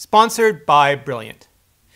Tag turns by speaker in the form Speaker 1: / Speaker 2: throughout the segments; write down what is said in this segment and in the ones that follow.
Speaker 1: Sponsored by Brilliant.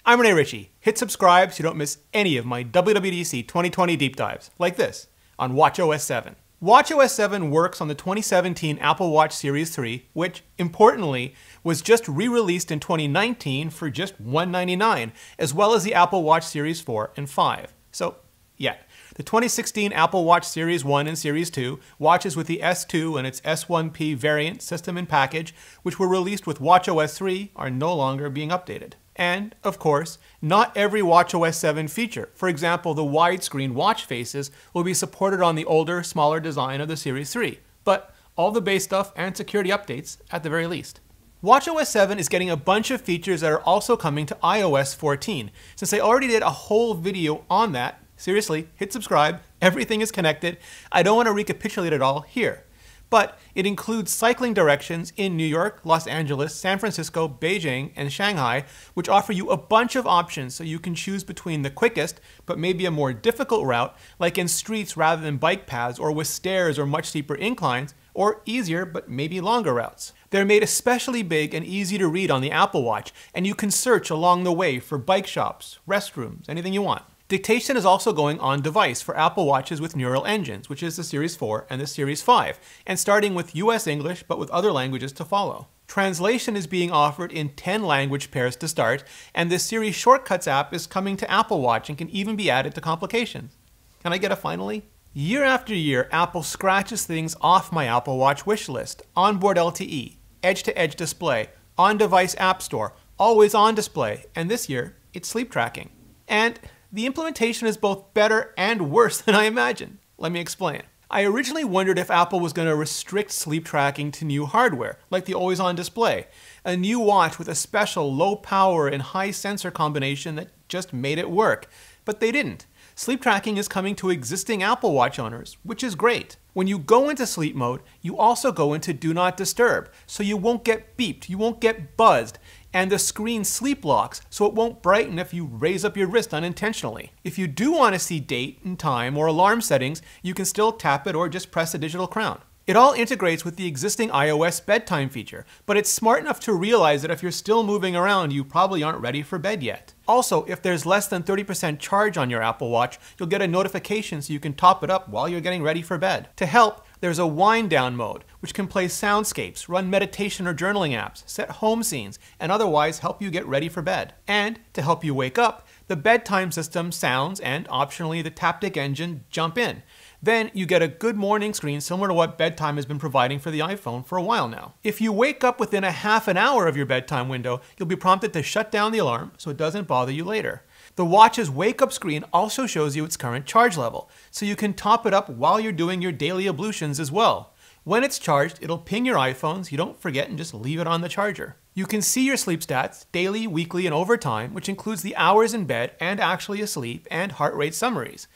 Speaker 1: I'm Rene Ritchie. Hit subscribe so you don't miss any of my WWDC 2020 deep dives, like this, on WatchOS 7. WatchOS 7 works on the 2017 Apple Watch Series 3, which, importantly, was just re-released in 2019 for just 199, as well as the Apple Watch Series 4 and 5. So, yeah, the 2016 Apple Watch Series 1 and Series 2 watches with the S2 and its S1P variant system and package, which were released with WatchOS 3, are no longer being updated. And, of course, not every WatchOS 7 feature, for example the widescreen watch faces, will be supported on the older, smaller design of the Series 3, but all the base stuff and security updates at the very least. WatchOS 7 is getting a bunch of features that are also coming to iOS 14. Since I already did a whole video on that, Seriously, hit subscribe. Everything is connected. I don't want to recapitulate it all here. But it includes cycling directions in New York, Los Angeles, San Francisco, Beijing, and Shanghai, which offer you a bunch of options so you can choose between the quickest, but maybe a more difficult route, like in streets rather than bike paths or with stairs or much steeper inclines, or easier but maybe longer routes. They're made especially big and easy to read on the Apple Watch, and you can search along the way for bike shops, restrooms, anything you want. Dictation is also going on device for Apple Watches with neural engines, which is the Series 4 and the Series 5, and starting with US English but with other languages to follow. Translation is being offered in 10 language pairs to start, and this Siri Shortcuts app is coming to Apple Watch and can even be added to complications. Can I get a finally? Year after year, Apple scratches things off my Apple Watch wish list. Onboard LTE, edge-to-edge -edge display, on-device app store, always on display, and this year, it's sleep tracking. And the implementation is both better and worse than I imagined. Let me explain. I originally wondered if Apple was going to restrict sleep tracking to new hardware, like the always on display, a new watch with a special low power and high sensor combination that just made it work. But they didn't. Sleep tracking is coming to existing Apple Watch owners, which is great. When you go into sleep mode, you also go into do not disturb, so you won't get beeped, you won't get buzzed, and the screen sleep locks so it won't brighten if you raise up your wrist unintentionally. If you do want to see date and time or alarm settings, you can still tap it or just press a digital crown. It all integrates with the existing iOS bedtime feature, but it's smart enough to realize that if you're still moving around, you probably aren't ready for bed yet. Also, if there's less than 30% charge on your Apple Watch, you'll get a notification so you can top it up while you're getting ready for bed. To help, there's a wind down mode, which can play soundscapes, run meditation or journaling apps, set home scenes, and otherwise help you get ready for bed. And to help you wake up, the bedtime system sounds and optionally the Taptic engine jump in. Then you get a good morning screen similar to what bedtime has been providing for the iPhone for a while now. If you wake up within a half an hour of your bedtime window, you'll be prompted to shut down the alarm so it doesn't bother you later. The watch's wake up screen also shows you its current charge level, so you can top it up while you're doing your daily ablutions as well. When it's charged, it'll ping your iPhones, you don't forget and just leave it on the charger. You can see your sleep stats, daily, weekly, and over time, which includes the hours in bed and actually asleep, and heart rate summaries.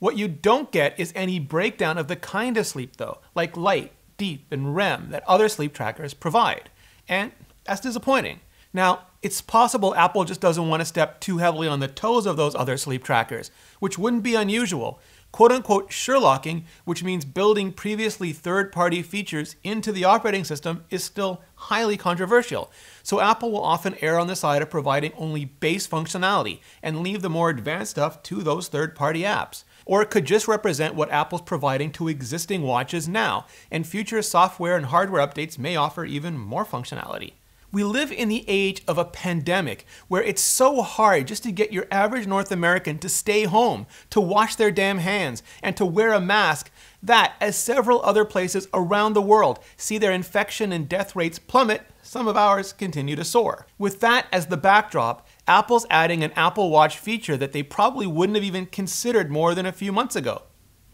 Speaker 1: What you don't get is any breakdown of the kind of sleep though, like light, deep, and REM that other sleep trackers provide. And that's disappointing. Now, it's possible Apple just doesn't want to step too heavily on the toes of those other sleep trackers, which wouldn't be unusual. Quote unquote Sherlocking, which means building previously third party features into the operating system, is still highly controversial. So Apple will often err on the side of providing only base functionality and leave the more advanced stuff to those third party apps. Or it could just represent what Apple's providing to existing watches now, and future software and hardware updates may offer even more functionality. We live in the age of a pandemic where it's so hard just to get your average North American to stay home, to wash their damn hands, and to wear a mask that, as several other places around the world see their infection and death rates plummet, some of ours continue to soar. With that as the backdrop, Apple's adding an Apple Watch feature that they probably wouldn't have even considered more than a few months ago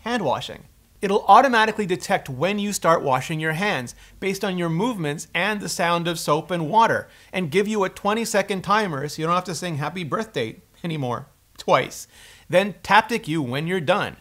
Speaker 1: hand washing. It'll automatically detect when you start washing your hands based on your movements and the sound of soap and water, and give you a 20 second timer so you don't have to sing happy birthday anymore twice. Then Taptic you when you're done.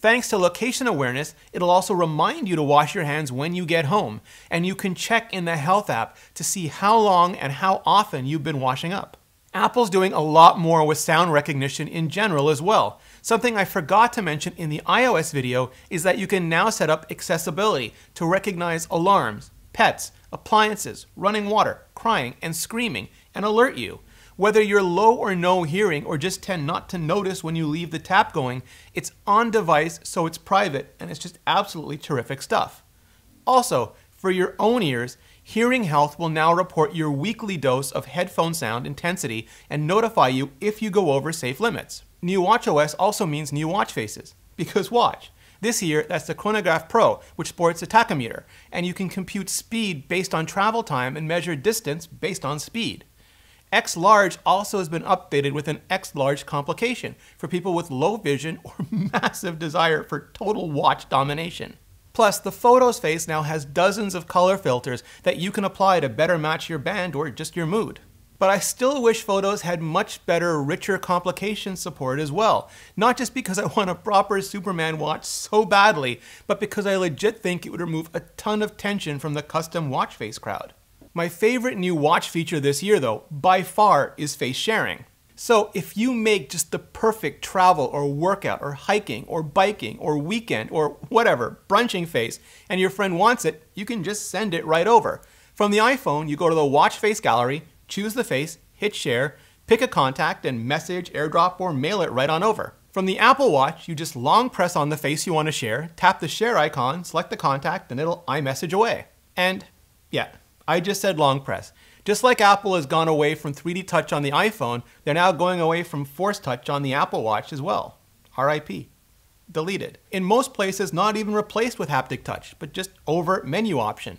Speaker 1: Thanks to location awareness, it'll also remind you to wash your hands when you get home, and you can check in the Health app to see how long and how often you've been washing up. Apple's doing a lot more with sound recognition in general as well. Something I forgot to mention in the iOS video is that you can now set up accessibility to recognize alarms, pets, appliances, running water, crying, and screaming, and alert you. Whether you're low or no hearing or just tend not to notice when you leave the tap going, it's on device so it's private and it's just absolutely terrific stuff. Also, for your own ears, Hearing Health will now report your weekly dose of headphone sound intensity and notify you if you go over safe limits. New WatchOS also means new watch faces. Because watch, this year that's the Chronograph Pro, which sports a tachometer, and you can compute speed based on travel time and measure distance based on speed. X Large also has been updated with an X Large complication for people with low vision or massive desire for total watch domination. Plus, the Photos face now has dozens of color filters that you can apply to better match your band or just your mood. But I still wish Photos had much better, richer complication support as well. Not just because I want a proper Superman watch so badly, but because I legit think it would remove a ton of tension from the custom watch face crowd. My favorite new watch feature this year, though, by far, is face sharing. So if you make just the perfect travel or workout or hiking or biking or weekend or whatever brunching face and your friend wants it, you can just send it right over. From the iPhone, you go to the watch face gallery, choose the face, hit share, pick a contact and message, airdrop or mail it right on over. From the Apple Watch, you just long press on the face you want to share, tap the share icon, select the contact and it'll iMessage away. And yeah, I just said long press. Just like Apple has gone away from 3D Touch on the iPhone, they're now going away from Force Touch on the Apple Watch as well. RIP. Deleted. In most places, not even replaced with haptic touch, but just overt menu option.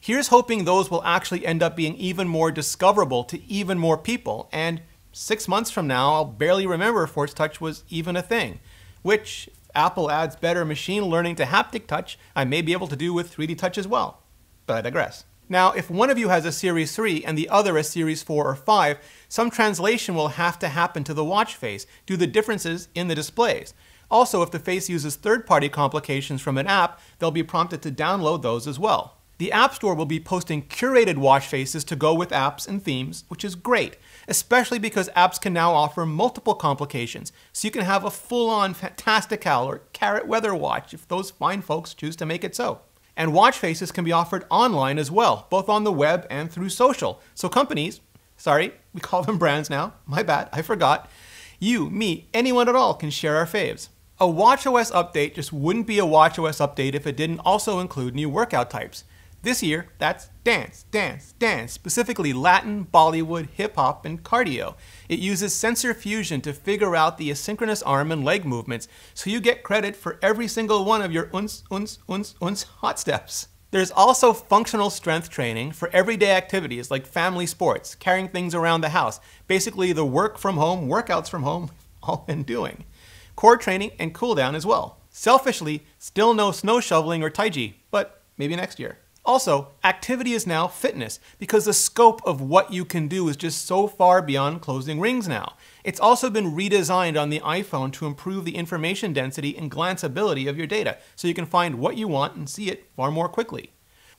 Speaker 1: Here's hoping those will actually end up being even more discoverable to even more people, and six months from now, I'll barely remember Force Touch was even a thing. Which, Apple adds better machine learning to haptic touch, I may be able to do with 3D Touch as well. But I digress. Now, if one of you has a Series 3 and the other a Series 4 or 5, some translation will have to happen to the watch face due to the differences in the displays. Also, if the face uses third-party complications from an app, they'll be prompted to download those as well. The App Store will be posting curated watch faces to go with apps and themes, which is great, especially because apps can now offer multiple complications, so you can have a full-on Fantastical or Carrot Weather watch if those fine folks choose to make it so. And watch faces can be offered online as well, both on the web and through social. So companies, sorry, we call them brands now, my bad, I forgot. You, me, anyone at all can share our faves. A WatchOS update just wouldn't be a WatchOS update if it didn't also include new workout types. This year, that's dance, dance, dance, specifically Latin, Bollywood, hip hop, and cardio. It uses sensor fusion to figure out the asynchronous arm and leg movements, so you get credit for every single one of your uns, uns, uns, uns hot steps. There's also functional strength training for everyday activities like family sports, carrying things around the house, basically the work from home, workouts from home, all been doing. Core training and cool down as well. Selfishly, still no snow shoveling or taiji, but maybe next year. Also, activity is now fitness because the scope of what you can do is just so far beyond closing rings now. It's also been redesigned on the iPhone to improve the information density and glanceability of your data so you can find what you want and see it far more quickly.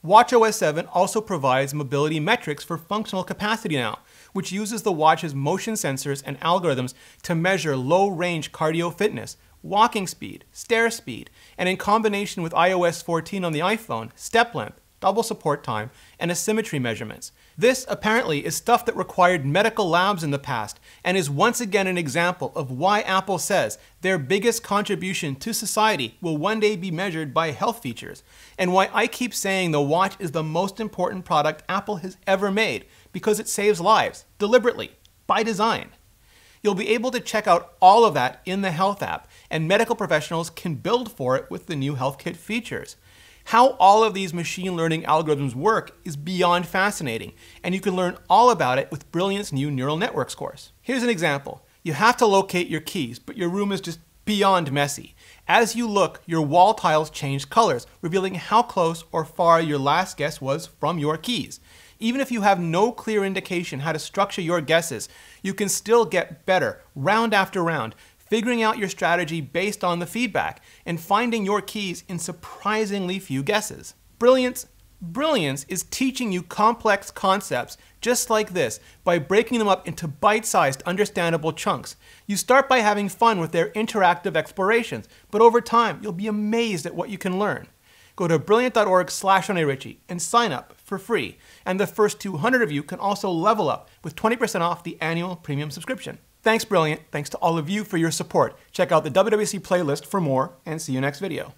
Speaker 1: WatchOS 7 also provides mobility metrics for functional capacity now, which uses the watch's motion sensors and algorithms to measure low range cardio fitness, walking speed, stair speed, and in combination with iOS 14 on the iPhone, step length, double support time, and asymmetry measurements. This apparently is stuff that required medical labs in the past and is once again an example of why Apple says their biggest contribution to society will one day be measured by health features, and why I keep saying the watch is the most important product Apple has ever made because it saves lives, deliberately, by design. You'll be able to check out all of that in the Health app, and medical professionals can build for it with the new HealthKit features. How all of these machine learning algorithms work is beyond fascinating, and you can learn all about it with Brilliant's new neural networks course. Here's an example. You have to locate your keys, but your room is just beyond messy. As you look, your wall tiles change colors, revealing how close or far your last guess was from your keys. Even if you have no clear indication how to structure your guesses, you can still get better round after round figuring out your strategy based on the feedback, and finding your keys in surprisingly few guesses. Brilliance Brilliance is teaching you complex concepts just like this by breaking them up into bite-sized, understandable chunks. You start by having fun with their interactive explorations, but over time, you'll be amazed at what you can learn. go to brilliant.org slash Ritchie and sign up for free. And the first 200 of you can also level up with 20% off the annual premium subscription. Thanks, Brilliant. Thanks to all of you for your support. Check out the WWDC playlist for more, and see you next video.